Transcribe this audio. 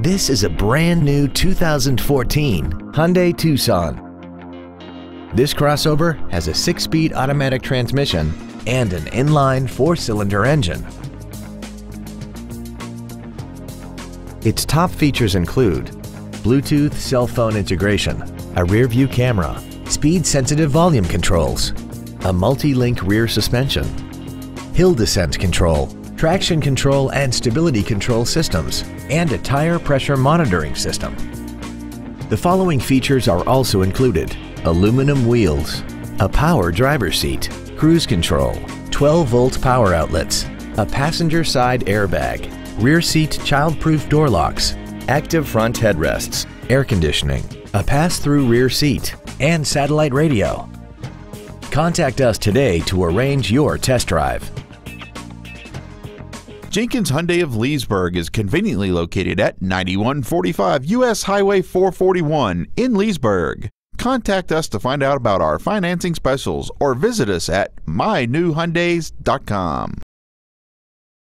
This is a brand new 2014 Hyundai Tucson. This crossover has a six-speed automatic transmission and an inline four-cylinder engine. Its top features include Bluetooth cell phone integration, a rear view camera, speed-sensitive volume controls, a multi-link rear suspension, hill descent control, traction control and stability control systems, and a tire pressure monitoring system. The following features are also included. Aluminum wheels, a power driver's seat, cruise control, 12 volt power outlets, a passenger side airbag, rear seat child-proof door locks, active front headrests, air conditioning, a pass-through rear seat, and satellite radio. Contact us today to arrange your test drive. Jenkins Hyundai of Leesburg is conveniently located at 9145 US Highway 441 in Leesburg. Contact us to find out about our financing specials or visit us at mynewhyundais.com.